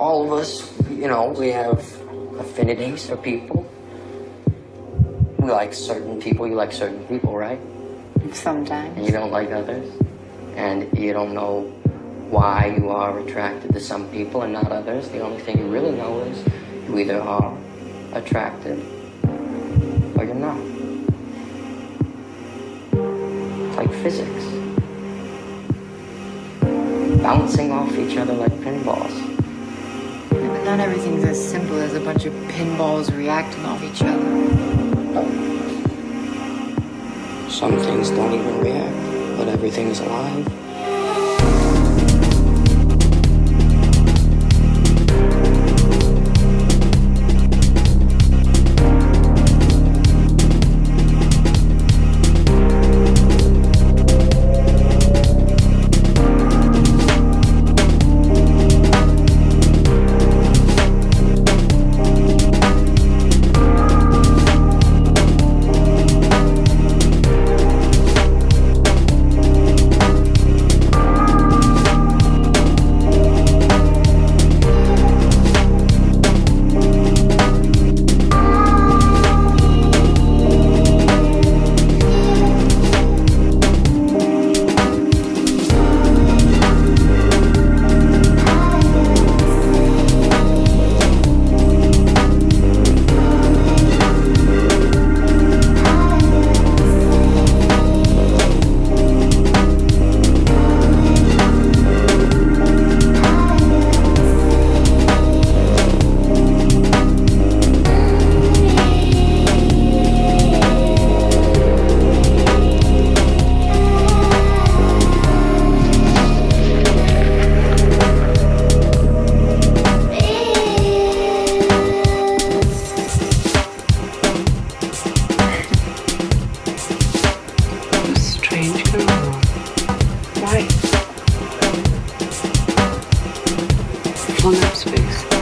all of us, you know, we have affinities for people. We like certain people. You like certain people, right? Sometimes. And you don't like others. And you don't know why you are attracted to some people and not others. The only thing you really know is you either are attracted or you're not. It's like physics. Bouncing off each other like pinballs. Not everything's as simple as a bunch of pinballs reacting off each other. Some things don't even react, but everything's alive. Why? Flung up space.